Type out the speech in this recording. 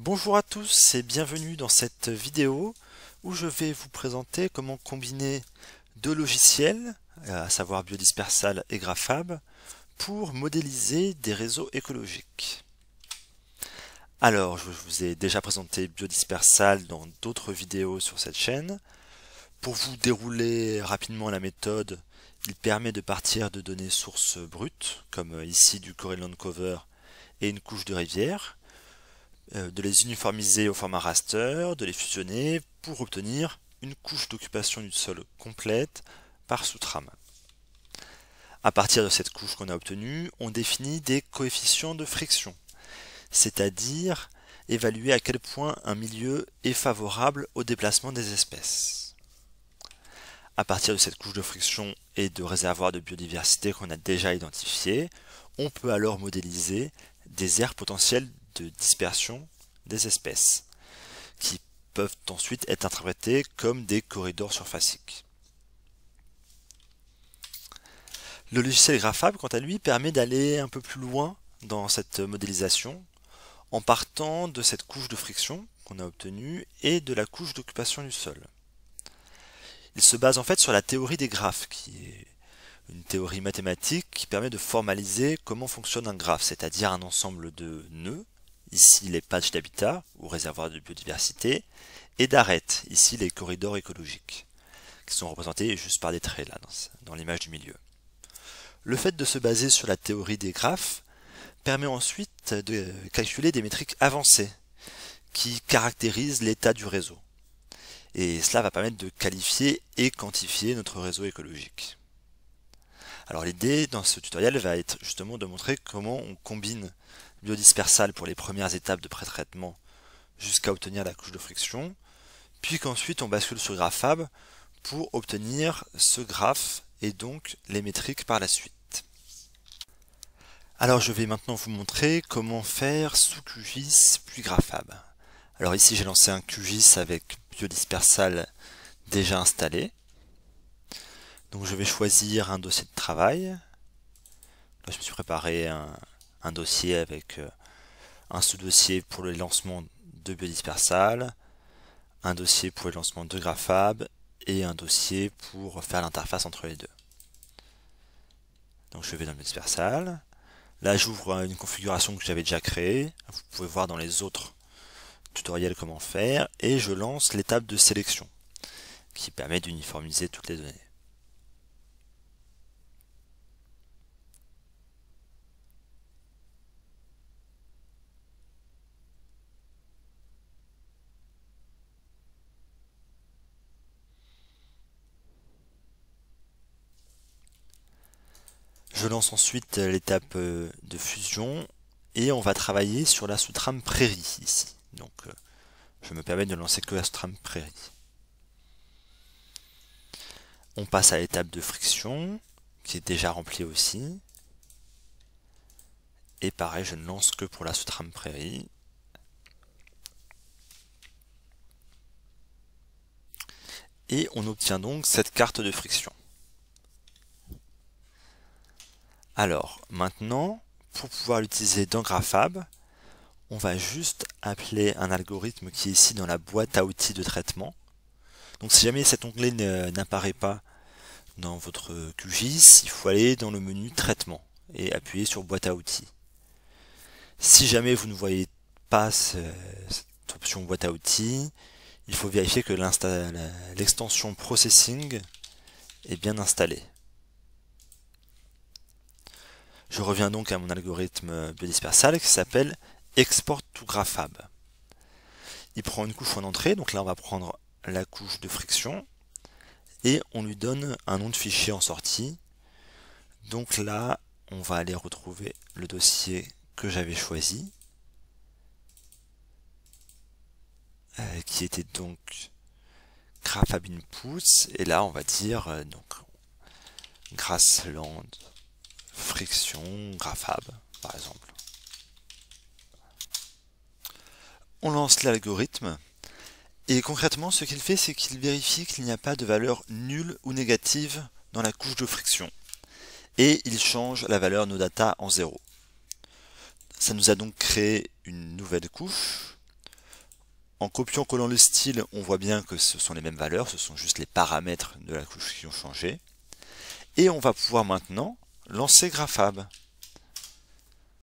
Bonjour à tous et bienvenue dans cette vidéo où je vais vous présenter comment combiner deux logiciels, à savoir Biodispersal et Grafab, pour modéliser des réseaux écologiques. Alors, je vous ai déjà présenté Biodispersal dans d'autres vidéos sur cette chaîne. Pour vous dérouler rapidement la méthode, il permet de partir de données sources brutes, comme ici du Corelland Cover et une couche de rivière, euh, de les uniformiser au format raster, de les fusionner pour obtenir une couche d'occupation du sol complète par sous-trame. À partir de cette couche qu'on a obtenue, on définit des coefficients de friction, c'est-à-dire évaluer à quel point un milieu est favorable au déplacement des espèces. À partir de cette couche de friction et de réservoirs de biodiversité qu'on a déjà identifiés, on peut alors modéliser des aires potentielles de dispersion des espèces, qui peuvent ensuite être interprétées comme des corridors surfaciques. Le logiciel Grafab, quant à lui, permet d'aller un peu plus loin dans cette modélisation en partant de cette couche de friction qu'on a obtenue et de la couche d'occupation du sol. Il se base en fait sur la théorie des graphes, qui est une théorie mathématique qui permet de formaliser comment fonctionne un graphe, c'est-à-dire un ensemble de nœuds ici les patchs d'habitat ou réservoirs de biodiversité, et d'arêtes, ici les corridors écologiques, qui sont représentés juste par des traits dans, l'image du milieu. Le fait de se baser sur la théorie des graphes permet ensuite de calculer des métriques avancées qui caractérisent l'état du réseau. Et cela va permettre de qualifier et quantifier notre réseau écologique. Alors l'idée dans ce tutoriel va être justement de montrer comment on combine biodispersal pour les premières étapes de pré-traitement jusqu'à obtenir la couche de friction, puis qu'ensuite on bascule sur Grafab pour obtenir ce graphe et donc les métriques par la suite. Alors je vais maintenant vous montrer comment faire sous QGIS puis Grafab. Alors ici j'ai lancé un QGIS avec biodispersal déjà installé. Donc je vais choisir un dossier de travail. Là je me suis préparé un, dossier avec euh, un sous-dossier pour le lancement de biodispersal, un dossier pour le lancement de Grafab et un dossier pour faire l'interface entre les deux. Donc je vais dans biodispersal. Là j'ouvre une configuration que j'avais déjà créée. Vous pouvez voir dans les autres tutoriels comment faire. Et je lance l'étape de sélection qui permet d'uniformiser toutes les données. Je lance ensuite l'étape euh, de fusion et on va travailler sur la sous-trame prairie ici. Donc euh, je me permets de lancer que la sous-trame prairie. On passe à l'étape de friction qui est déjà remplie aussi. Et pareil, je ne lance que pour la sous-trame prairie. Et on obtient donc cette carte de friction. Alors, maintenant, pour pouvoir l'utiliser dans Grafab, on va juste appeler un algorithme qui est ici dans la boîte à outils de traitement. Donc si jamais cet onglet n'apparaît pas dans votre QGIS, il faut aller dans le menu traitement et appuyer sur boîte à outils. Si jamais vous ne voyez pas cette option boîte à outils, il faut vérifier que l'extension processing est bien installée. Je reviens donc à mon algorithme biodispersal qui s'appelle Export to Grafab. Il prend une couche en entrée, donc là on va prendre la couche de friction et on lui donne un nom de fichier en sortie. Donc là, on va aller retrouver le dossier que j'avais choisi, euh, qui était donc Grafab Inputs, et là on va dire euh, Grassland friction, grafab, par exemple. On lance l'algorithme, et concrètement, ce qu'il fait, c'est qu'il vérifie qu'il n'y a pas de valeur nulle ou négative dans la couche de friction. Et il change la valeur no data en 0. Ça nous a donc créé une nouvelle couche. En copiant-collant le style, on voit bien que ce sont les mêmes valeurs, ce sont juste les paramètres de la couche qui ont changé. Et on va pouvoir maintenant lancer Graphab.